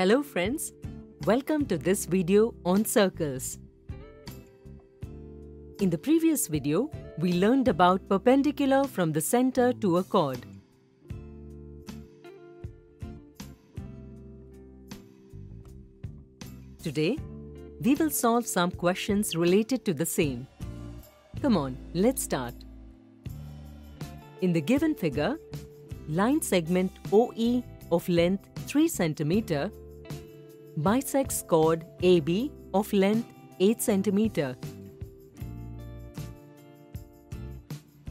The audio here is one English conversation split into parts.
Hello friends, welcome to this video on circles. In the previous video, we learned about perpendicular from the center to a chord. Today, we will solve some questions related to the same. Come on, let's start. In the given figure, line segment OE of length 3 cm bisects chord AB of length 8 cm.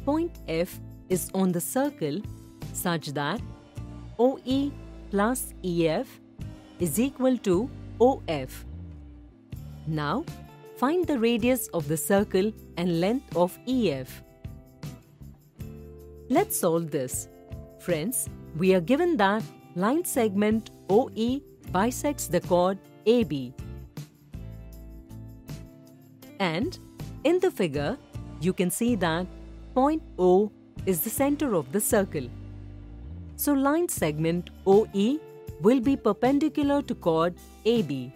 Point F is on the circle such that OE plus EF is equal to OF. Now, find the radius of the circle and length of EF. Let's solve this. Friends, we are given that line segment OE bisects the chord AB. And in the figure, you can see that point O is the center of the circle. So line segment OE will be perpendicular to chord AB.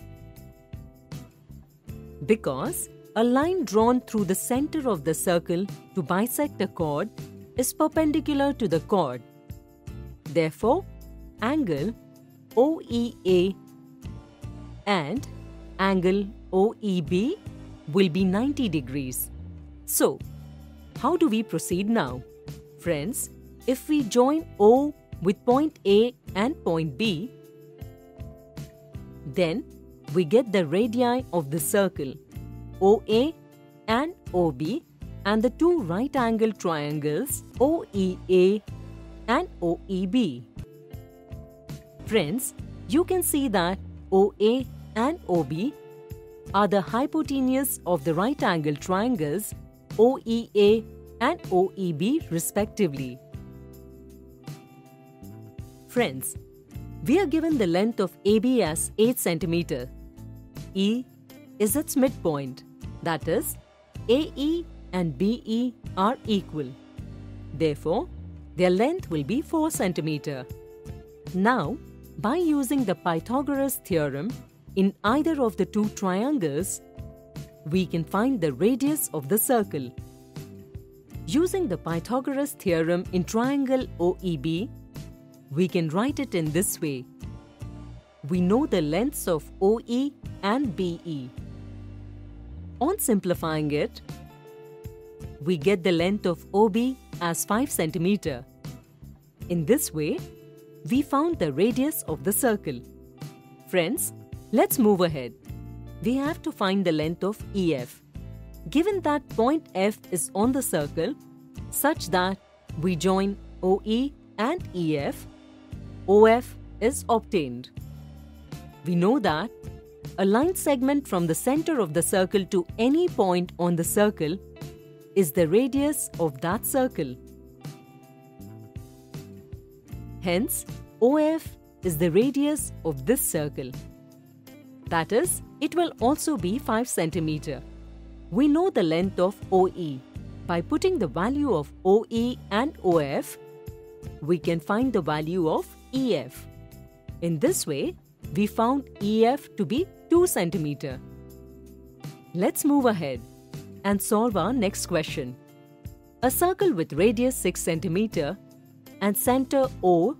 Because a line drawn through the center of the circle to bisect a chord is perpendicular to the chord. Therefore, angle OEA and angle OEB will be 90 degrees. So, how do we proceed now? Friends, if we join O with point A and point B, then we get the radii of the circle OA and OB and the two right angle triangles OEA and OEB. Friends, you can see that OA and OB are the hypotenuse of the right angle triangles OEA and OEB respectively. Friends, we are given the length of AB as 8 cm. E is its midpoint, that is, AE and BE are equal. Therefore, their length will be 4 cm. Now, by using the Pythagoras theorem in either of the two triangles, we can find the radius of the circle. Using the Pythagoras theorem in triangle OEB, we can write it in this way. We know the lengths of OE and BE. On simplifying it, we get the length of OB as 5 cm. In this way, we found the radius of the circle. Friends, let's move ahead. We have to find the length of EF. Given that point F is on the circle, such that we join OE and EF, OF is obtained. We know that a line segment from the center of the circle to any point on the circle is the radius of that circle. Hence, OF is the radius of this circle. That is, it will also be 5 cm. We know the length of OE. By putting the value of OE and OF, we can find the value of EF. In this way, we found EF to be 2 cm. Let's move ahead and solve our next question. A circle with radius 6 cm and center O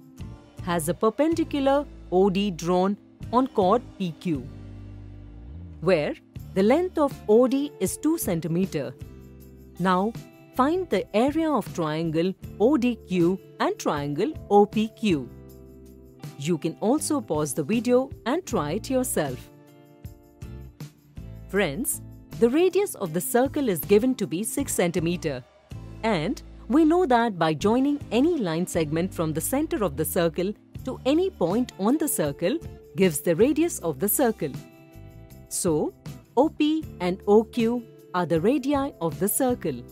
has a perpendicular OD drawn on chord PQ, where the length of OD is 2 cm. Now, find the area of triangle ODQ and triangle OPQ. You can also pause the video and try it yourself. Friends, the radius of the circle is given to be 6 cm. And we know that by joining any line segment from the center of the circle to any point on the circle gives the radius of the circle. So, OP and OQ are the radii of the circle.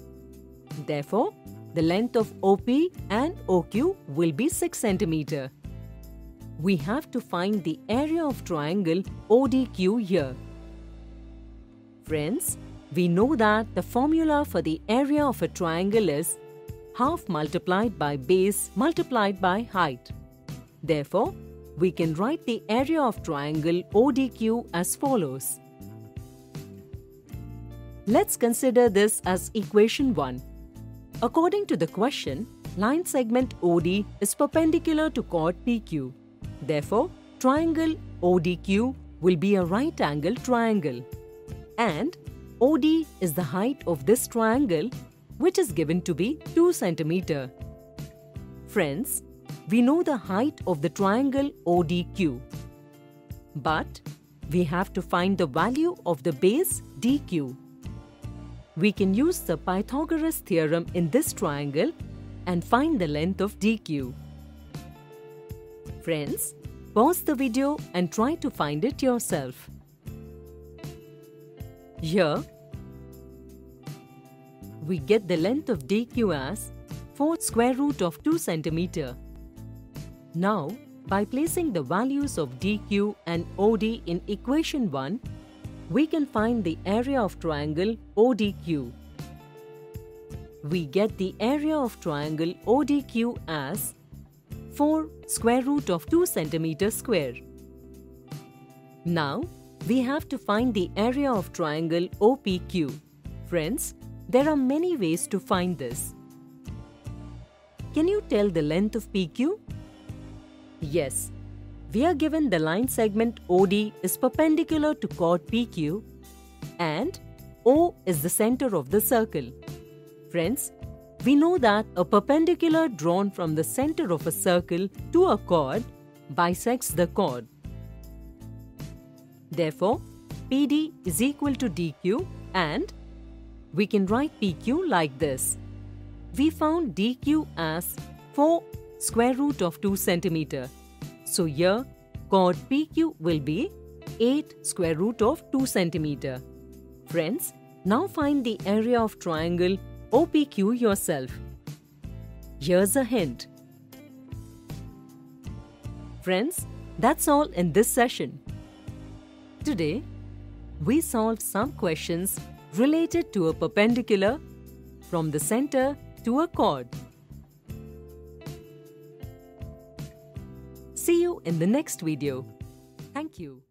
Therefore, the length of OP and OQ will be 6 cm. We have to find the area of triangle ODQ here. Friends, we know that the formula for the area of a triangle is half multiplied by base multiplied by height. Therefore, we can write the area of triangle ODQ as follows. Let's consider this as equation 1. According to the question, line segment OD is perpendicular to chord PQ. Therefore, triangle ODQ will be a right angle triangle. And OD is the height of this triangle which is given to be 2 cm. Friends, we know the height of the triangle ODQ. But we have to find the value of the base DQ. We can use the Pythagoras theorem in this triangle and find the length of DQ. Friends, pause the video and try to find it yourself. Here, we get the length of DQ as 4 square root of 2 cm. Now, by placing the values of DQ and OD in equation 1, we can find the area of triangle ODQ. We get the area of triangle ODQ as 4 square root of 2 cm square. Now, we have to find the area of triangle OPQ. Friends, there are many ways to find this. Can you tell the length of PQ? Yes, we are given the line segment OD is perpendicular to chord PQ and O is the center of the circle. Friends, we know that a perpendicular drawn from the center of a circle to a chord bisects the chord. Therefore, PD is equal to DQ and we can write PQ like this. We found DQ as 4 square root of 2 centimeter. So here, chord PQ will be 8 square root of 2 centimeter. Friends, now find the area of triangle OPQ yourself. Here's a hint. Friends, that's all in this session. Today, we solved some questions related to a perpendicular from the center to a chord. See you in the next video. Thank you.